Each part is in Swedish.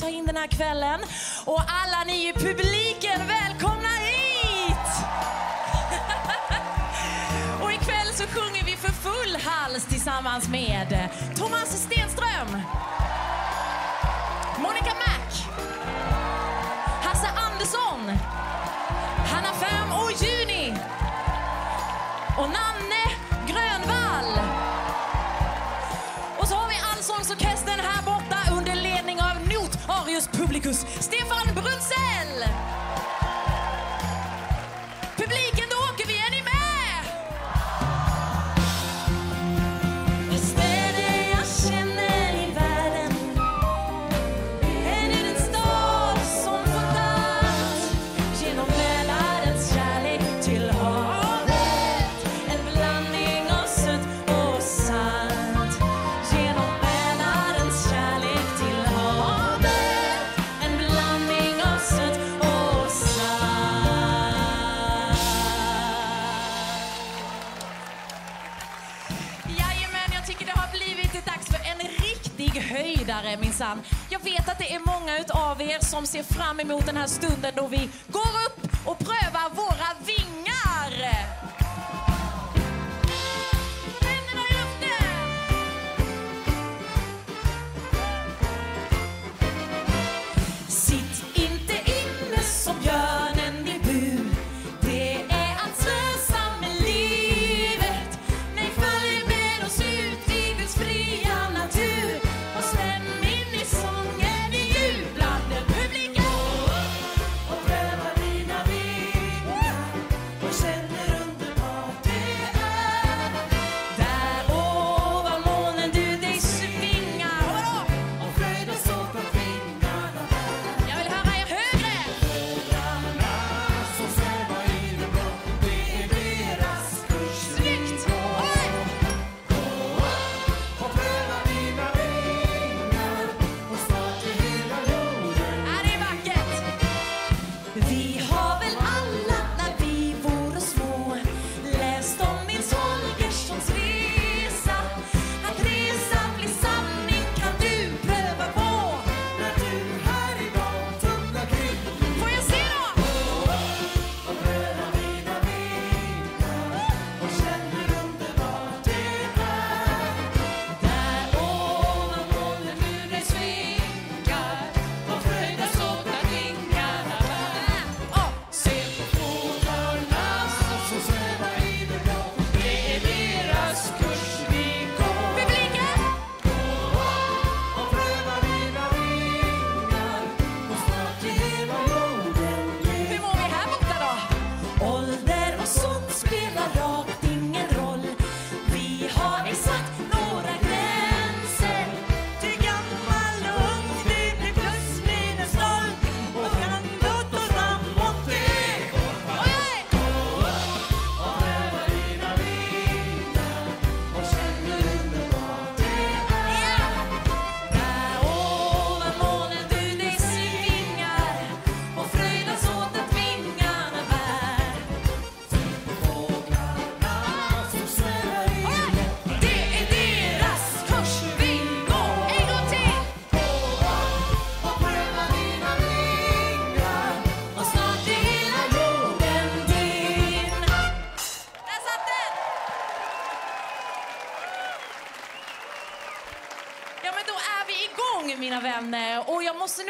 ta in den här kvällen. Och alla ni i publiken, välkomna hit! Och ikväll så sjunger vi för full hals tillsammans med Thomas Stenström, Monica Mac, Hasse Andersson, Hanna Färm och Juni och Nanne Grönvall. Och så har vi Allsångsorkestern här borta. Magnus Publicus, Stefan Brunzell! resan. Jag vet att det är många av er som ser fram emot den här stunden då vi går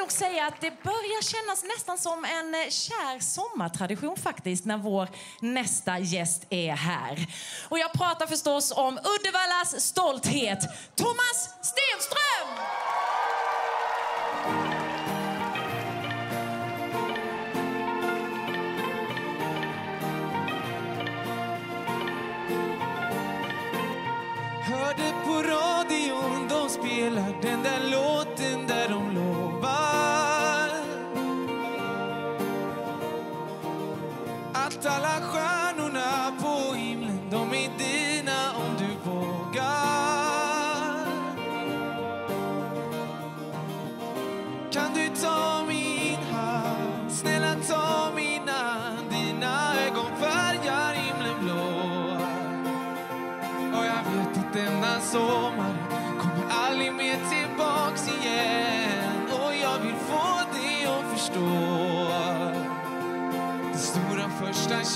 nog säga att det börjar kännas nästan som en eh, kär sommartradition faktiskt när vår nästa gäst är här. Och jag pratar förstås om Uddevallas stolthet, Thomas Stenström!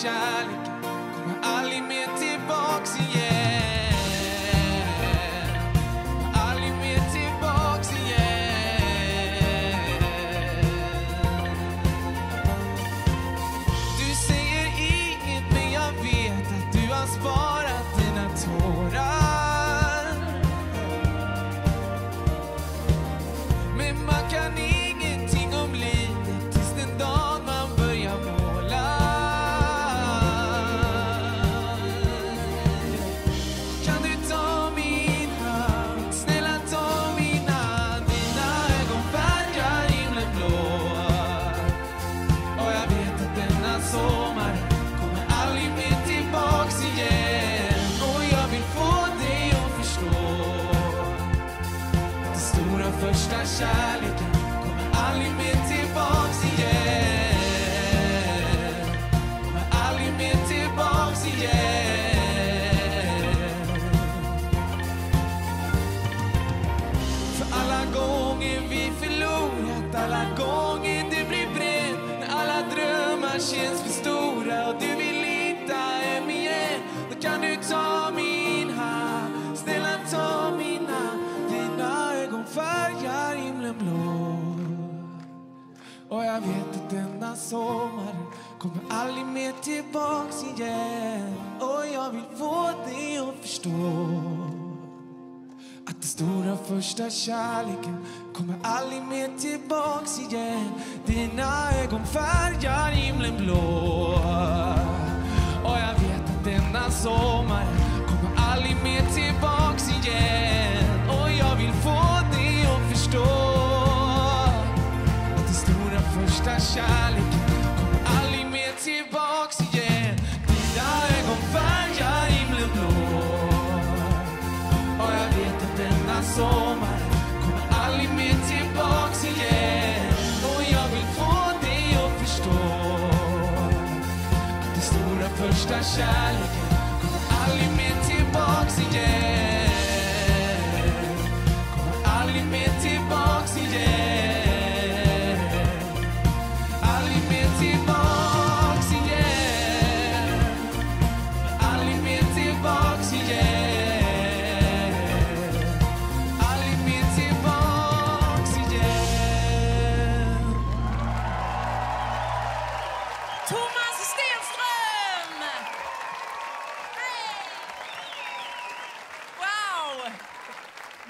Första stora första kärleken kommer aldrig mer tillbaks igen. Denna sommar kommer aldrig mer tillbaks igen. Och jag vill få dig att förstå att den stora första kärleken kommer aldrig mer tillbaks igen. Dina ögon färgar himlen blå Och jag vet att denna sommar kommer aldrig mer tillbaks igen. Och jag vill få dig att förstå första kärleken kommer aldrig mer tillbaks igen. Dina ögon färgar himlen blå. Och jag vet att denna sommar kommer aldrig mer tillbaks igen. Och jag vill få dig att förstå Att den stora första kärleken kommer aldrig mer tillbaks igen. Thomas Stenström! Hej! Wow!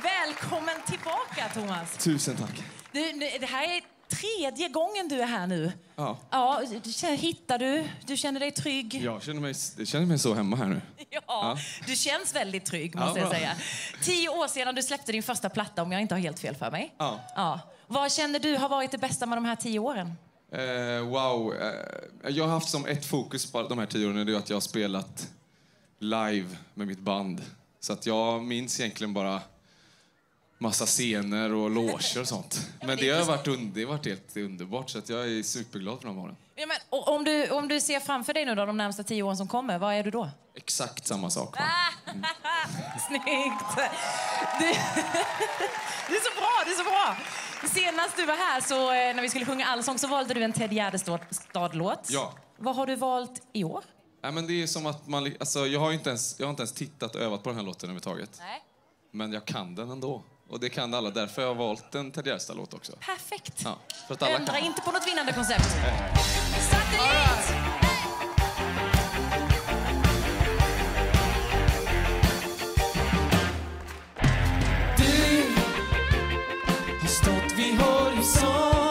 Välkommen tillbaka, Thomas. Tusen tack. Du, det här är tredje gången du är här nu. Ja. Ja, hittar du? Du känner dig trygg? Jag känner mig, jag känner mig så hemma här nu. Ja, du känns väldigt trygg måste Ja, jag säga. Tio år sedan du släppte din första platta om jag inte har helt fel för mig. Ja. ja. Vad känner du har varit det bästa med de här tio åren? Eh, wow. Eh, jag har haft som ett fokus på de här tio åren, det är att jag har spelat live med mitt band. Så att jag minns egentligen bara massa scener och loger och sånt. men det har varit, un- det har varit helt underbart, så att jag är superglad för de åren. Ja, men, och, om, du, om du ser framför dig nu då, de närmsta tio åren som kommer, vad är du då? Exakt samma sak. Va? Snyggt! Du, det är så bra, det är så bra! Senast du var här, så, eh, när vi skulle sjunga Allsång, så valde du en Ted Gärdestad-låt. Ja. Vad har du valt i år? Nej, men det är som att man, alltså, jag, har inte ens, jag har inte ens tittat och övat på den här låten överhuvudtaget. Nej. Men jag kan den ändå. Och det kan alla, därför har jag valt en Ted Gärdestad-låt också. Perfekt! Ja, för att alla Ändra kan. inte på något vinnande koncept. Satellit! Du har stått vid horisonten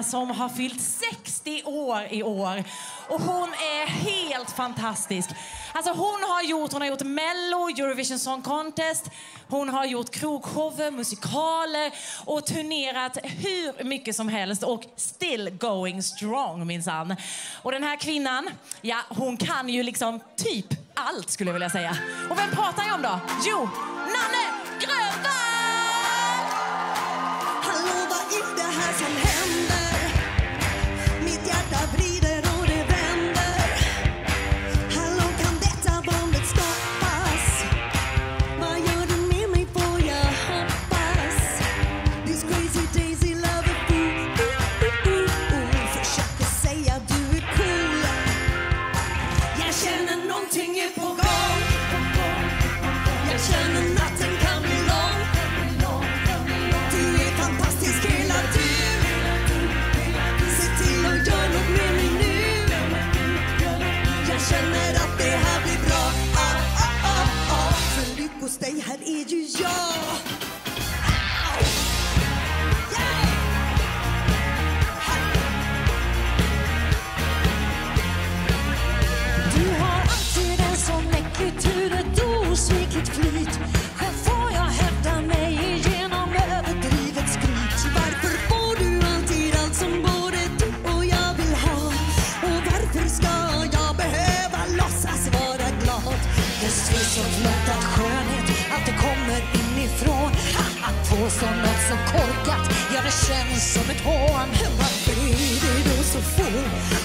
kvinna som har fyllt 60 år i år. Och hon är helt fantastisk. Alltså hon har gjort, hon har gjort Mello, Eurovision Song Contest, hon har gjort krogshower, musikaler och turnerat hur mycket som helst och still going strong minsann. Och den här kvinnan, ja hon kan ju liksom typ allt skulle jag vilja säga. Och vem pratar jag om då? Jo, Nanne Grönvall! Hallå, vad är det här som händer? Känner att det här blir bra ah, ah, ah, ah. För lyckos dig, här är ju jag det känns som ett hån. Varför är det då så få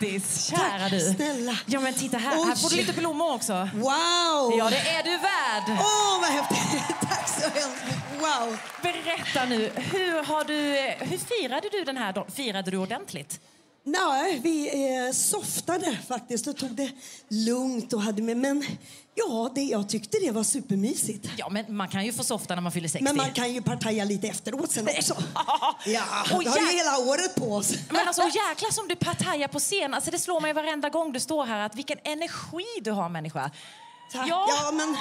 grattis, kära Tack, du. snälla. Ja, men titta här. Här får du Oj. lite blommor också. Wow! Ja, det är du värd. Åh, vad häftigt! Tack så hemskt. Wow! Berätta nu, hur, har du, hur firade du den här dagen? Firade du ordentligt? Nej, vi eh, softade faktiskt och tog det lugnt och hade med. Men ja, det, jag tyckte det var supermysigt. Ja, men man kan ju få softa när man fyller 60. Men man kan ju partaja lite efteråt sen också. Ja, Och vi har ju hela året på oss. Men alltså jäklar som du partajar på scen. Alltså det slår mig varenda gång du står här att vilken energi du har människa. Tack. Ja. Ja, men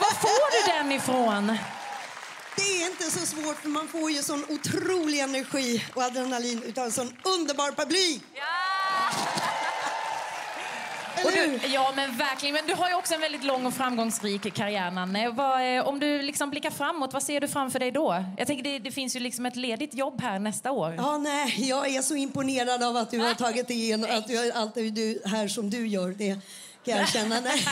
Var får du den ifrån? Det är inte så svårt för man får ju sån otrolig energi och adrenalin utav en sån underbar publik. Och Eller du, ja men verkligen. Men du har ju också en väldigt lång och framgångsrik karriär Nanne. Vad, om du liksom blickar framåt, vad ser du framför dig då? Jag tänker det, det finns ju liksom ett ledigt jobb här nästa år. Ja, nej, jag är så imponerad av att du har tagit dig igenom att du har allt det du, här som du gör. Det kan jag känna. Nej,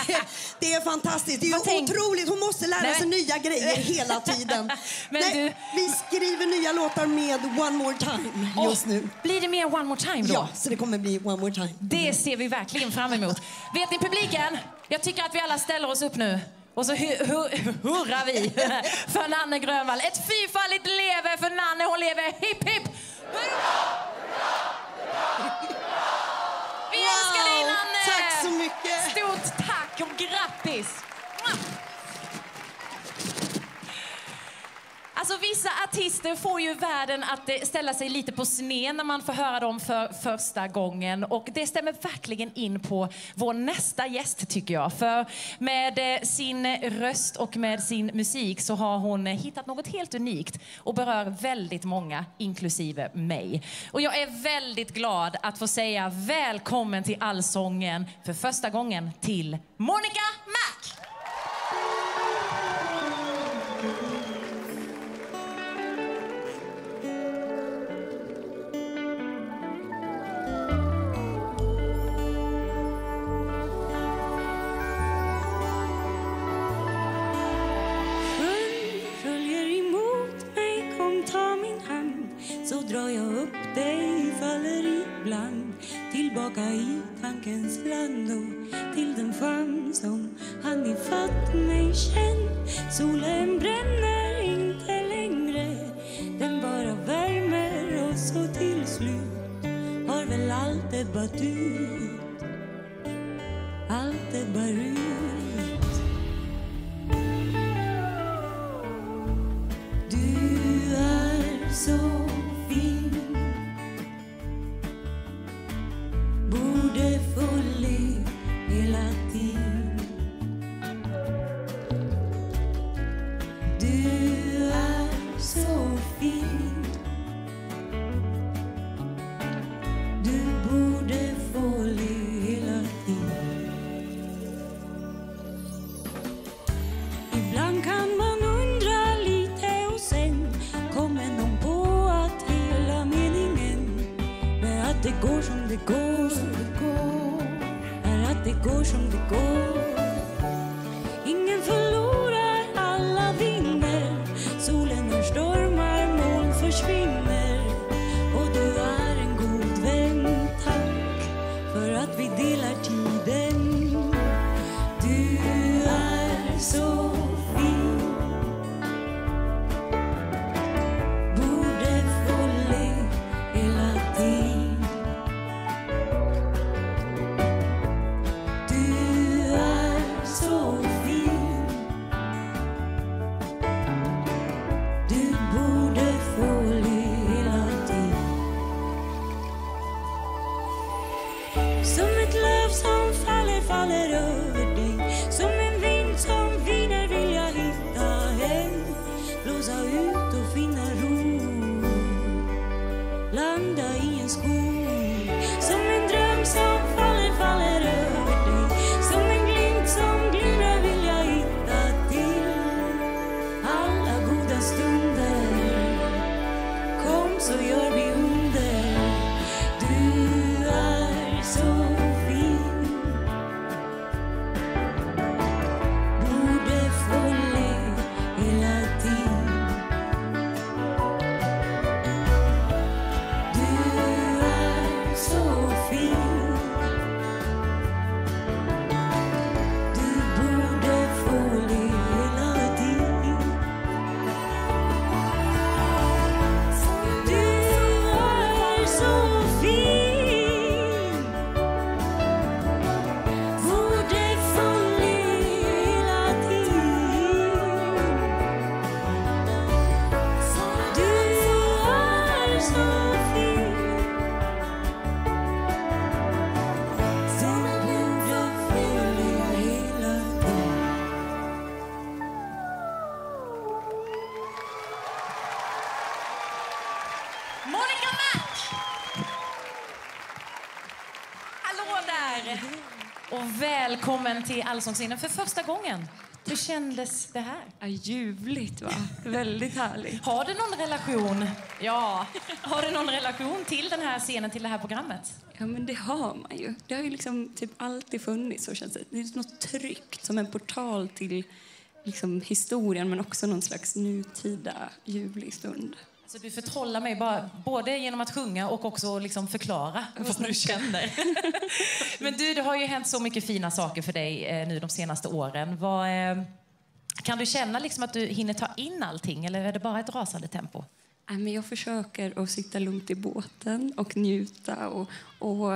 det är fantastiskt. Det är ju tänk- otroligt. Hon måste lära Nej, sig nya grejer hela tiden. Nej, du- Vi skriver nya låtar med One More Time just nu. Blir det mer One More Time då? Ja, så det kommer bli One More Time. Det ser vi verkligen fram emot. Vet ni publiken? Jag tycker att vi alla ställer oss upp nu. Och så hu- hu- hurrar vi för Nanne Grönvall. Ett fyrfaldigt leve för Nanne, hon lever. Hipp hipp! Hurra! Vi älskar dig Nanne! tack så mycket. Stort tack och grattis! Alltså vissa artister får ju världen att eh, ställa sig lite på sned när man får höra dem för första gången. Och det stämmer verkligen in på vår nästa gäst tycker jag. För med eh, sin röst och med sin musik så har hon eh, hittat något helt unikt och berör väldigt många, inklusive mig. Och jag är väldigt glad att få säga välkommen till Allsången för första gången till Monica Hallå där! Och välkommen till Allsångsscenen för första gången. Hur kändes det här? Ja, ljuvligt, va? Väldigt härligt. Har du någon relation? Ja. Har du någon relation till den här scenen, till det här programmet? Ja, men det har man ju. Det har ju liksom typ alltid funnits, så känns det. Det är något tryggt, som en portal till liksom, historien, men också någon slags nutida ljuvlig stund. Så du förtrollar mig bara, både genom att sjunga och också liksom förklara vad du känner. Men du, det har ju hänt så mycket fina saker för dig eh, nu de senaste åren. Vad, eh, kan du känna liksom att du hinner ta in allting eller är det bara ett rasande tempo? Men jag försöker att sitta lugnt i båten och njuta och, och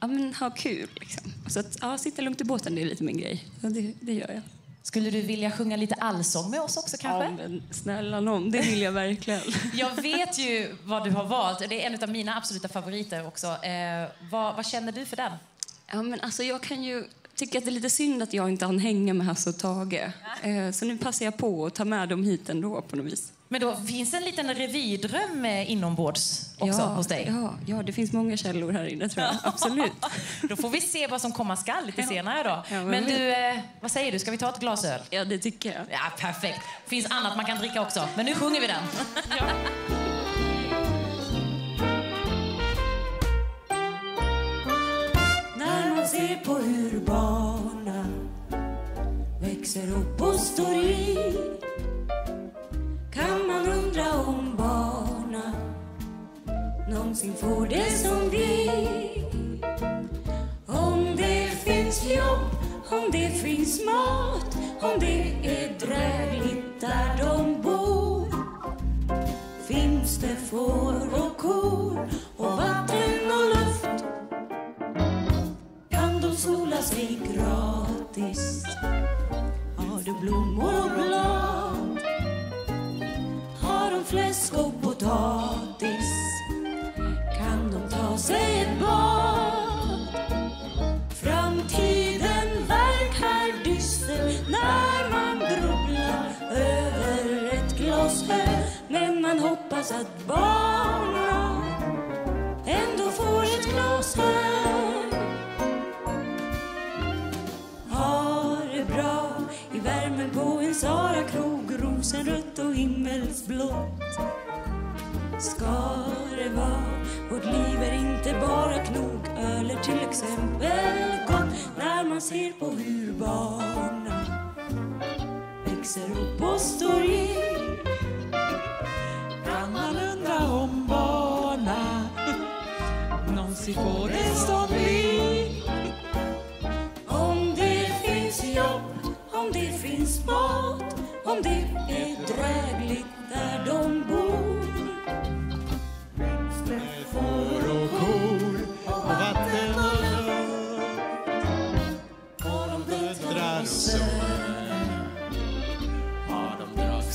ja, men ha kul. Liksom. Så att, ja, sitta lugnt i båten är lite min grej. Ja, det, det gör jag. Skulle du vilja sjunga lite allsång med oss också kanske? Ja, men snälla nån, det vill jag verkligen. Jag vet ju vad du har valt. Det är en av mina absoluta favoriter också. Eh, vad, vad känner du för den? Ja, men alltså, jag kan ju tycka att det är lite synd att jag inte hann hänga med Hasse och Tage. Eh, så nu passar jag på att ta med dem hit ändå på något vis. Men då finns en liten revydröm eh, inombords också ja, hos dig? Ja, ja, det finns många källor här inne tror jag. Absolut. Då får vi se vad som komma skall lite Ja. senare då. Ja, men men du, eh, vad säger du? Ska vi ta ett glas öl? Ja, det tycker jag. Ja, perfekt. finns annat man kan dricka också. Men nu sjunger vi den. När man ser på hur barnen växer upp och står i kan man undra om barnen någonsin får det som vi? Om det finns jobb, om det finns mat om det är drägligt där de bor. Finns det får och kor och vatten och luft? Kan de sola sig gratis? Har du blommor och blad? Potatis. Kan de ta sig ett bad? Framtiden verkar dyster när man grubblar över ett glas hö Men man hoppas att barnen ändå får ett glas hö Ha det bra i värmen på en Sara-krog rosenrött och himmelsblått Ska det vara, vårt liv är inte bara knog Öl är till exempel gott när man ser på hur barnen växer upp och står i. Kan man undra om barna någonsin får det som vi Om det finns jobb, om det finns mat Om det är drägligt där de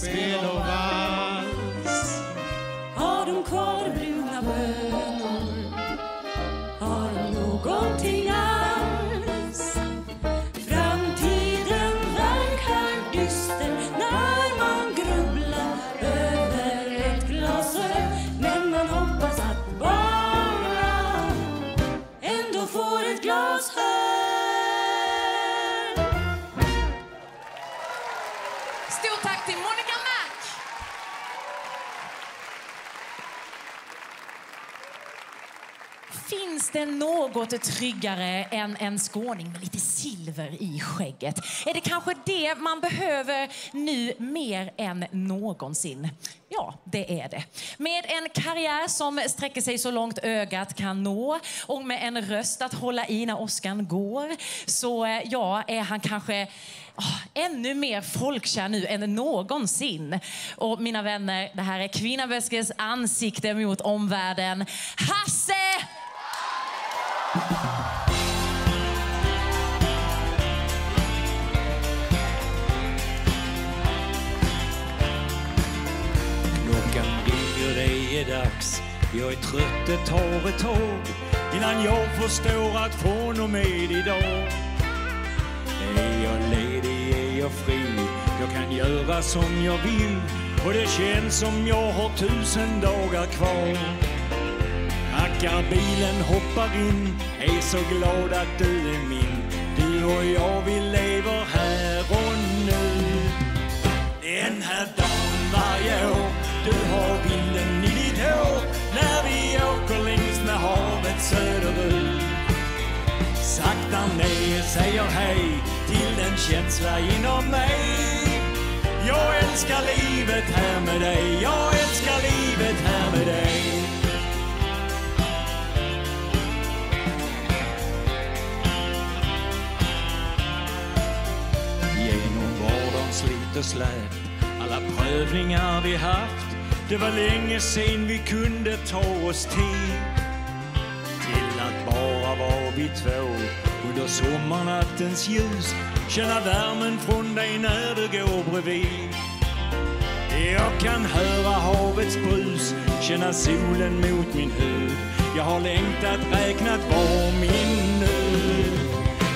de dragspel Finns det något tryggare än en skåning med lite silver i skägget? Är det kanske det man behöver nu mer än någonsin? Ja, det är det. Med en karriär som sträcker sig så långt ögat kan nå och med en röst att hålla i när åskan går så ja, är han kanske oh, ännu mer folkkär nu än någonsin. Och mina vänner, det här är Kvinnaböskes ansikte mot omvärlden. Hasse Klockan ringer, det är dags. Jag är trött, det tar ett tag innan jag förstår att från och med idag är jag ledig, är jag fri. Jag kan göra som jag vill Och det känns som jag har tusen dagar kvar Packar bilen, hoppar in. Är så glad att du är min. Du och jag, vi lever här och nu. Den här dagen varje år Du har vinden i ditt hår. När vi åker längs med havet söderut. Sakta ner, säger hej till den känsla inom mig. Jag älskar livet här med dig Jag älskar livet här med dig. Och släp Alla prövningar vi haft Det var länge sen vi kunde ta oss tid Till att bara vara vi två Under sommarnattens ljus Känna värmen från dig när du går bredvid jag kan höra havets brus, känna solen mot min hud. Jag har längtat, räknat var min nu.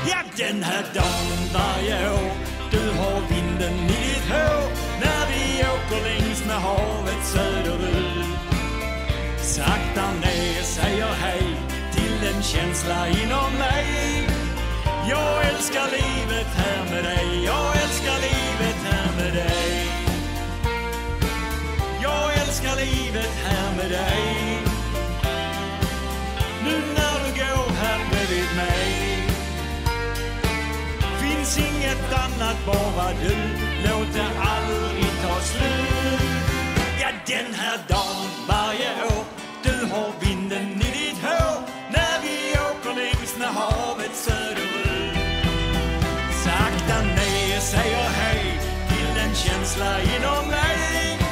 Ja, den här dagen varje år, du har vinden i ditt hår. När vi åker längs med havet söderut. Sakta ner, säger hej till en känsla inom mig. Jag älskar livet här med dig, jag älskar livet här med dig. Jag älskar livet här med dig Nu när du går här bredvid mig Finns inget annat, bara du. Låt det aldrig ta slut. Ja, den här dagen varje år Du har vinden i ditt hår. När vi åker längs med havet söderut. Sakta ner, säger hej till en känsla inom mig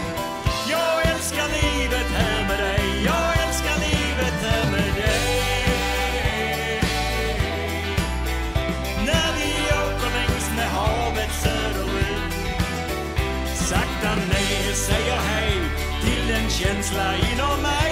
till en känsla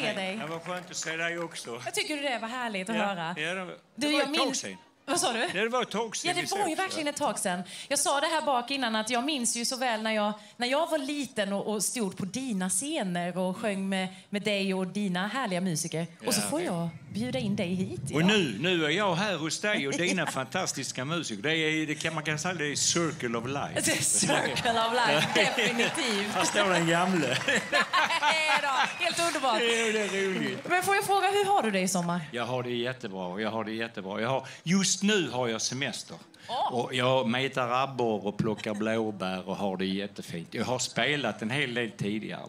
se dig. Det var skönt att se dig också. Jag tycker det var härligt att Ja, höra. ja, det var, Du, det var ett tag sedan. Vad sa du? Ja, det var ett tag sedan Ja, det var ju verkligen ett tag sedan. Jag sa det här bak innan att jag minns ju så väl när jag, när jag var liten och, och stod på dina scener och sjöng med, med dig och dina härliga musiker. Och så Ja. får jag bjuda in dig hit. Och ja. nu, nu är jag här hos dig och dina fantastiska musiker. Det är, det kan, man kan säga det är circle of life. The circle of life, definitivt. Här står den gamle. Nej då, helt underbart. Det är, det är roligt. Men får jag fråga, hur har du det i sommar? Jag har det jättebra. Jag har det jättebra. Jag har, just nu har jag semester. Åh. Och jag metar abborre och plockar blåbär och har det jättefint. Jag har spelat en hel del tidigare.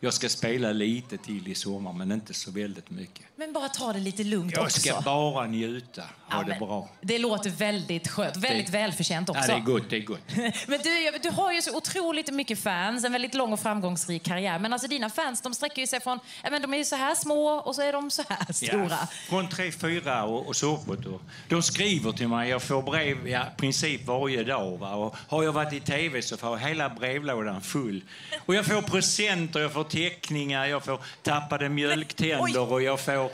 Jag ska spela lite till i sommar, men inte så väldigt mycket. Men bara ta det lite lugnt Jag också. ska bara njuta, ha Ja, det bra. Det låter väldigt skönt, väldigt Det- välförtjänt också. Ja, det är gott, det är gott. Men du, du har ju så otroligt mycket fans, en väldigt lång och framgångsrik karriär. Men alltså dina fans, de sträcker ju sig från, men de är ju så här små och så är de så här stora. Ja, från tre, fyra och, och så uppåt. De skriver till mig. Jag får brev ja, princip varje dag. Va? Och har jag varit i tv så får jag hela brevlådan full. Och jag får presenter, jag får teckningar, jag får tappade mjölktänder och jag får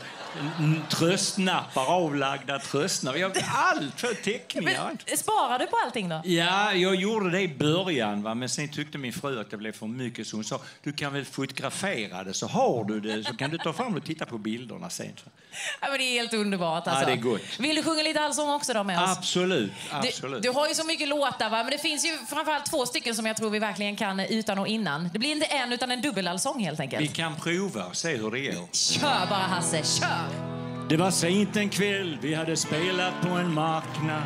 tröstnappar, avlagda tröstnappar. Jag får allt för teckningar. Men, sparar du på allting då? Ja, jag gjorde det i början, va? men sen tyckte min fru att det blev för mycket så hon sa du kan väl fotografera det så har du det så kan du ta fram och titta på bilderna sen. Ja, men det är helt underbart. Alltså. det är gott. Vill du sjunga lite allsång också då med oss? Absolut, Du, du har ju så mycket låtar, va? men det finns ju framförallt två stycken som jag tror vi verkligen kan utan och innan. Det blir inte en, utan en dubbelallsång helt Vi enkelt. kan prova och se hur det går. Kör bara Hasse, kör! Det var sent en kväll, vi hade spelat på en marknad.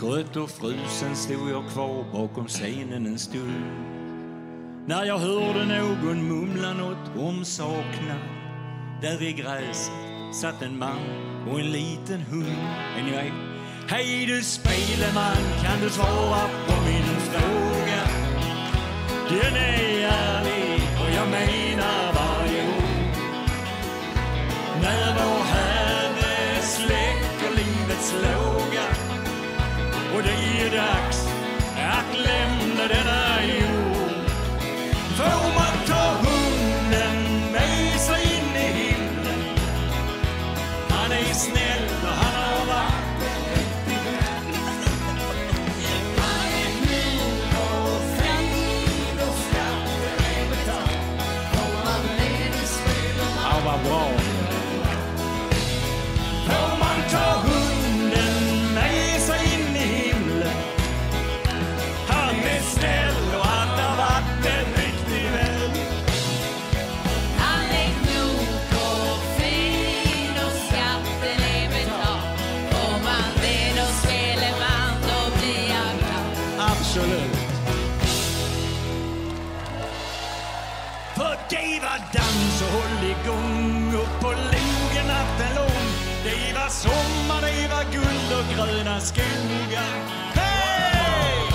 Trött och frusen stod jag kvar bakom scenen en stund. När jag hörde någon mumla något om saknad. Där i gräset satt en man och en liten hund. Anyway. Hej du speleman, kan du svara på min fråga? Den är ärlig och jag menar varje ord. När vår Herre släcker livets låga och det är dags att lämna denna gröna skogar. Hej!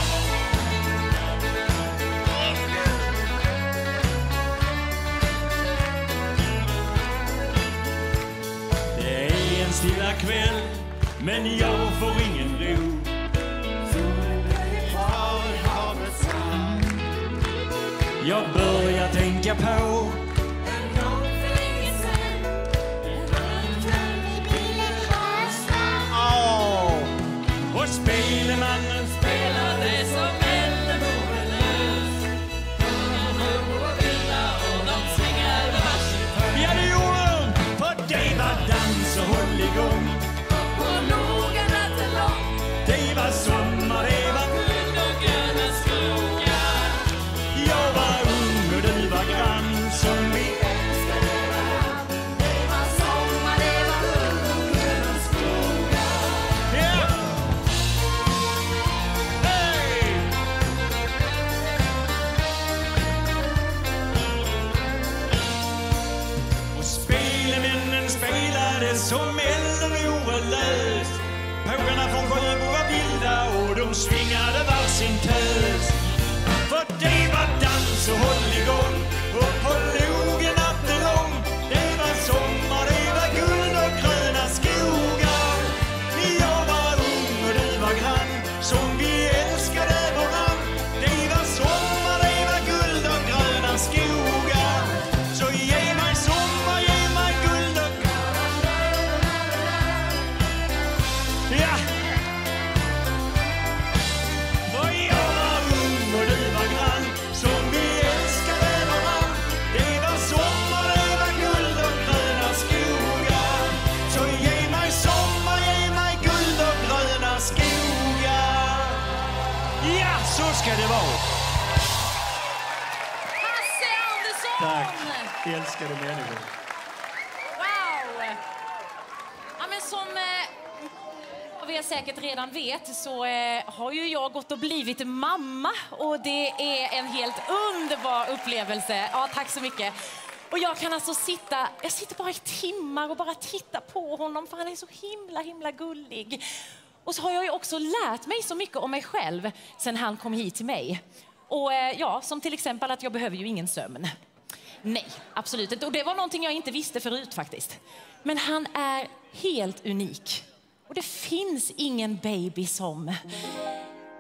Det är en stilla kväll, men jag får ingen ro. Jag börjar tänka på älskade människor. Wow! Ja, men som eh, vi säkert redan vet så eh, har ju jag gått och blivit mamma och det är en helt underbar upplevelse. Ja, tack så mycket. Och jag kan alltså sitta, jag sitter bara i timmar och bara titta på honom för han är så himla, himla gullig. Och så har jag ju också lärt mig så mycket om mig själv sen han kom hit till mig. Och eh, ja, som till exempel att jag behöver ju ingen sömn. Nej, absolut inte. Och det var någonting jag inte visste förut faktiskt. Men han är helt unik. Och det finns ingen baby som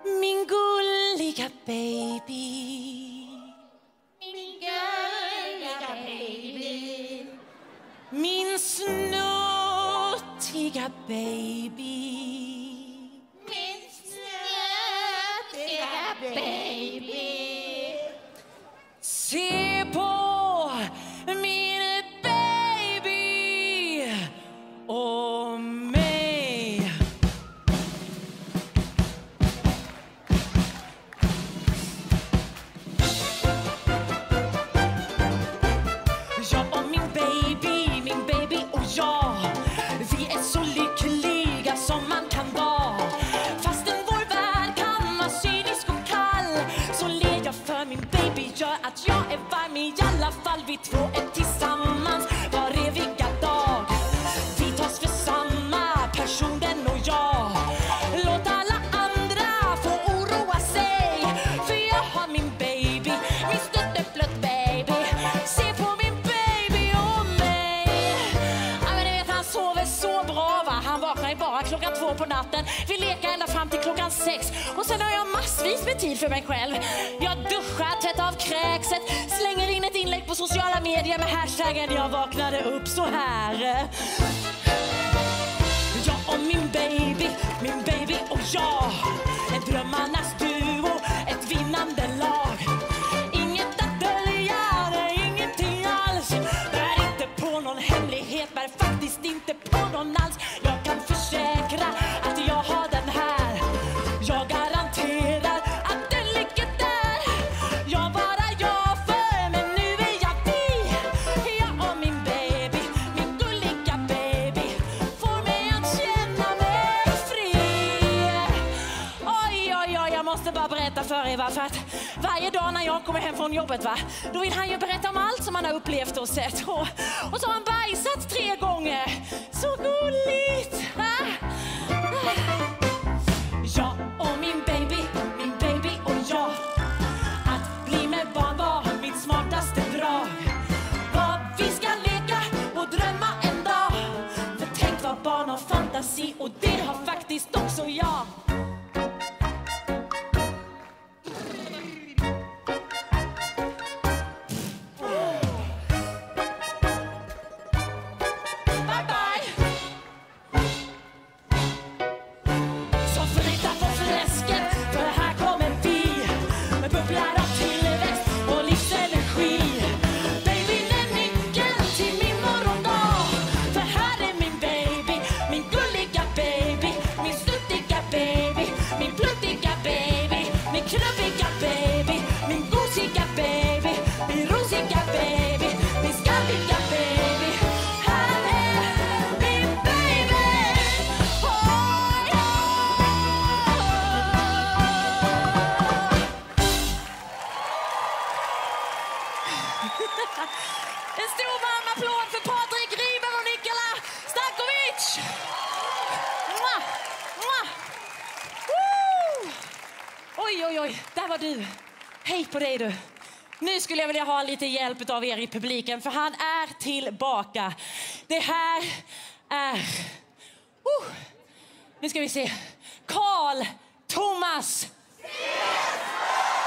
min gulliga baby. Min gulliga baby. Min snuttiga baby. Min snuttiga baby. Se alla fall vi två är tillsammans var eviga dag. Vi tas för samma person den och jag. Låt alla andra få oroa sig. För jag har min baby, min störteblött baby. Se på min baby och mig. Ja, men ni vet, han sover så bra va. Han vaknar ju bara klockan två på natten. Vi leker sex. Och sen har jag massvis med tid för mig själv. Jag duschar, tvättar av kräkset, slänger in ett inlägg på sociala medier med hashtaggen jag vaknade upp så här. Jag och min baby, min baby och jag. En drömmarnas duo, ett vinnande lag. Inget att dölja, det är ingenting alls. Bär inte på någon hemlighet, bär faktiskt inte på någon alls. jag kommer hem från jobbet va, då vill han ju berätta om allt som han har upplevt och sett. Och, och så har han bajsat tre gånger. Så gulligt! hjälp av er i publiken, för han är tillbaka. Det här är... Oh, nu ska vi se. Karl Thomas Stenström!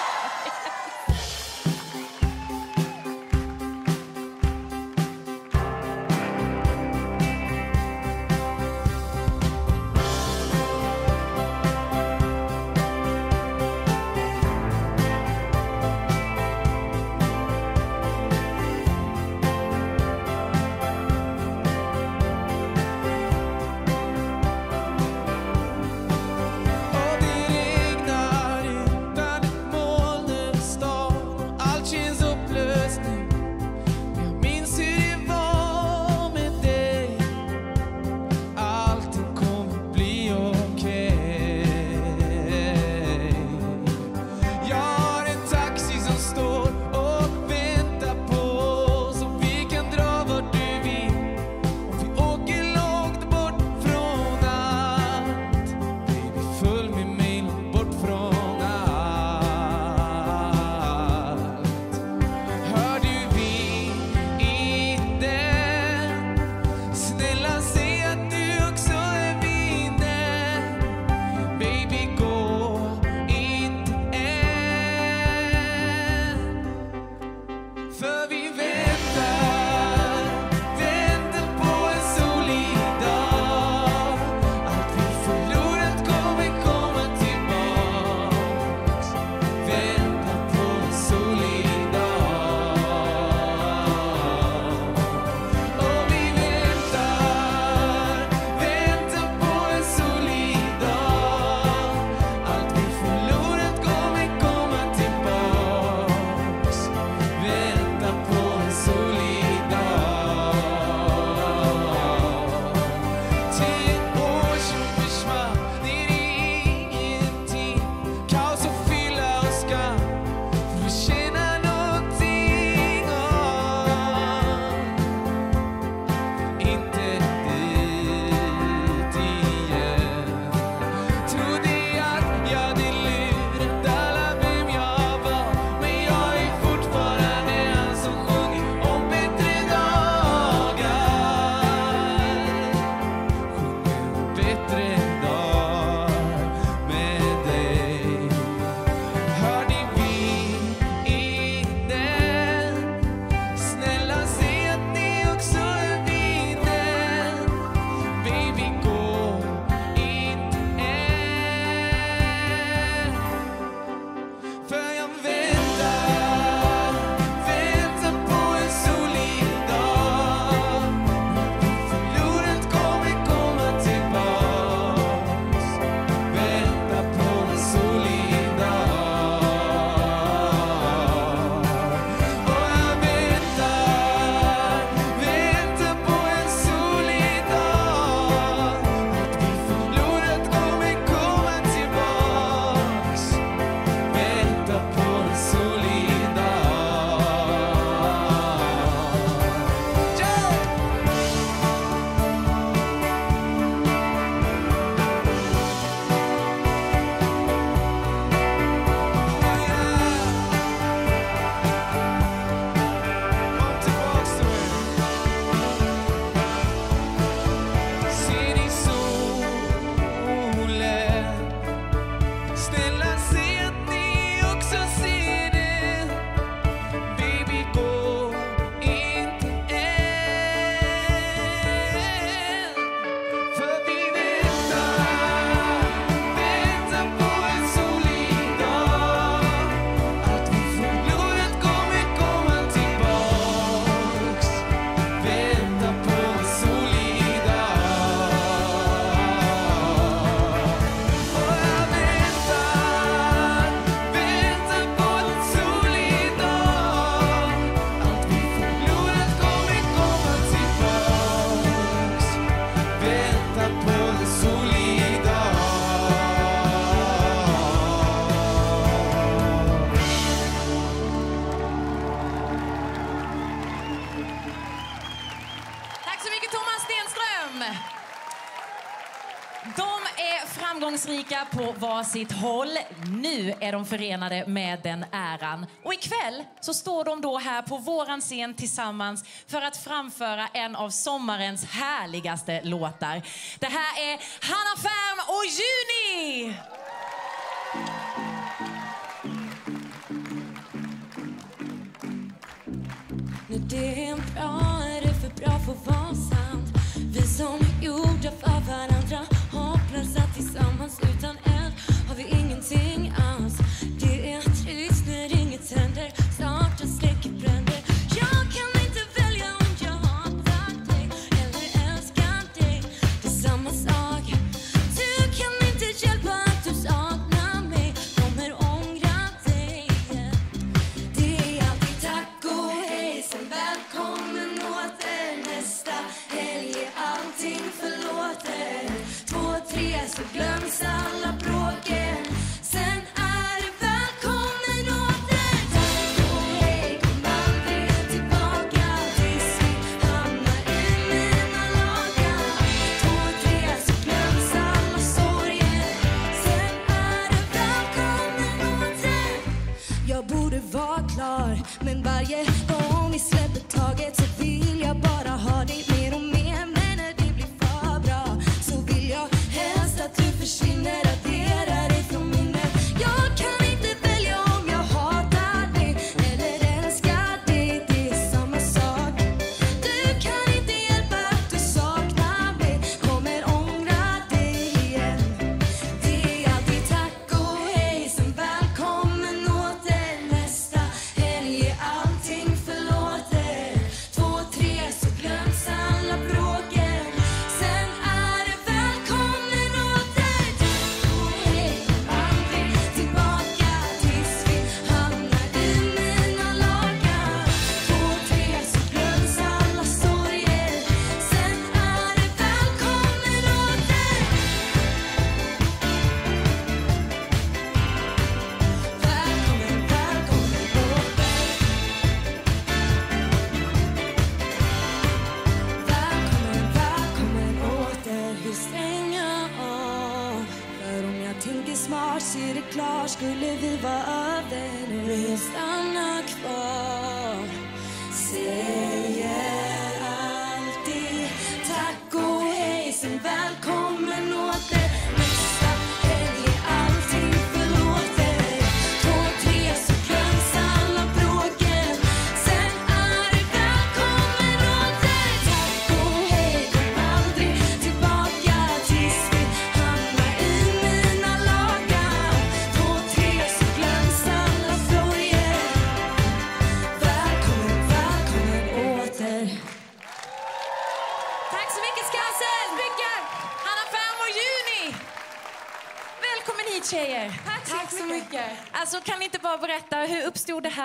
Framgångsrika på varsitt håll. Nu är de förenade med den äran. Och ikväll så står de då här på våran scen tillsammans för att framföra en av sommarens härligaste låtar. Det här är Hanna Färm och Juni!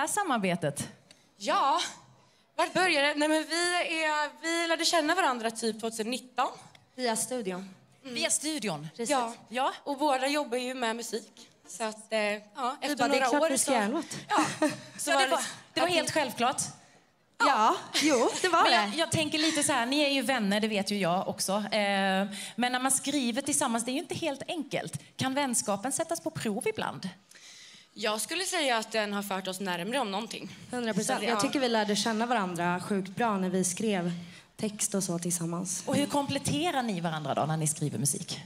Samarbetet? Ja, vart började det? Nej, men vi, är, vi lärde känna varandra typ 2019. Via studion. Via studion? Ja. Ja. Och båda jobbar ju med musik. Så att, eh, ja, efter bara, några klart år så... Ja, så var det var, det var helt självklart? Ja, jo, det var det. jag, jag tänker lite så här, ni är ju vänner, det vet ju jag också. Eh, men när man skriver tillsammans, det är ju inte helt enkelt. Kan vänskapen sättas på prov ibland? Jag skulle säga att den har fört oss närmare om någonting. 100 procent. Jag ja. tycker vi lärde känna varandra sjukt bra när vi skrev text och så tillsammans. Och hur kompletterar ni varandra då när ni skriver musik?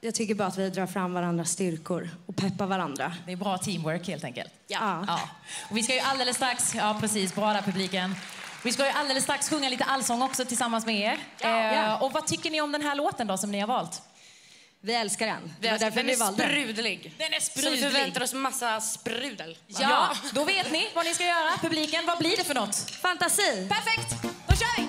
Jag tycker bara att vi drar fram varandras styrkor och peppar varandra. Det är bra teamwork helt enkelt. Ja. Ja. Och vi ska ju alldeles strax, ja precis, bra där publiken. Vi ska ju alldeles strax sjunga lite allsång också tillsammans med er. Eh, Ja. och vad tycker ni om den här låten då som ni har valt? Vi älskar den. Det Vi därför den vi är valde den. sprudlig. Den är Så vi förväntar oss massa sprudel. Ja, då vet ni vad ni ska göra. Publiken, vad blir det för något? Fantasi! Perfekt, då kör vi!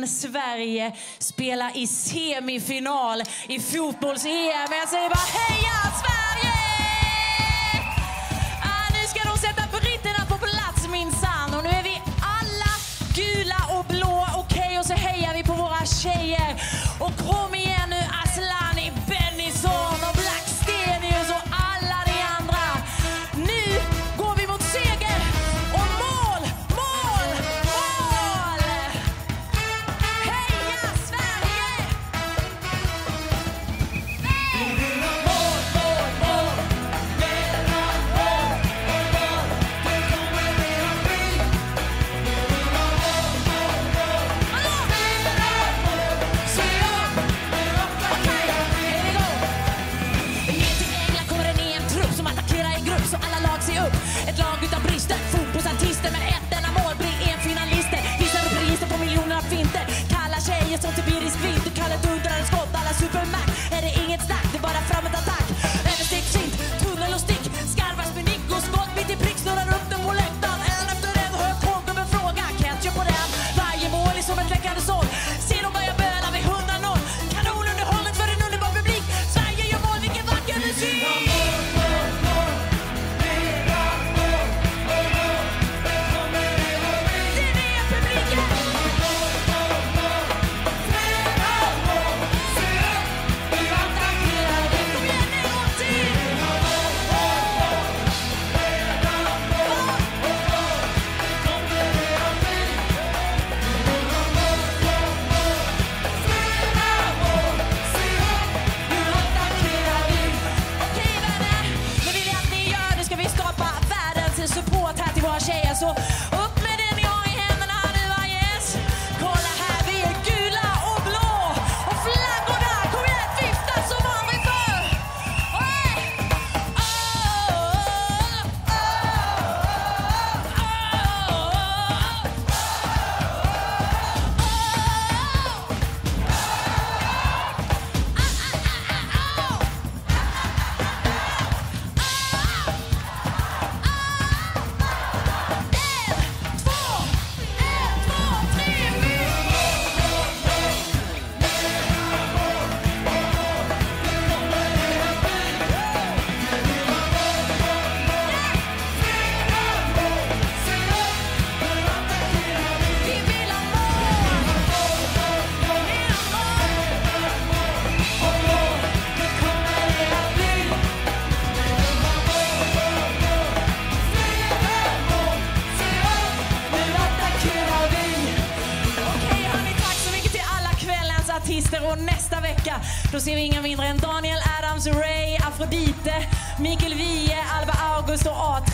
kan Sverige spela i semifinal i fotbolls-EM? Jag säger bara hej!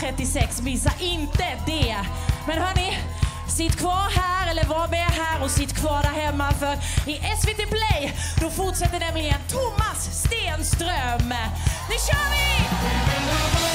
36, missa inte det. Men hörni, sitt kvar här eller var med här och sitt kvar där hemma för i SVT Play då fortsätter nämligen Thomas Stenström. Nu kör vi!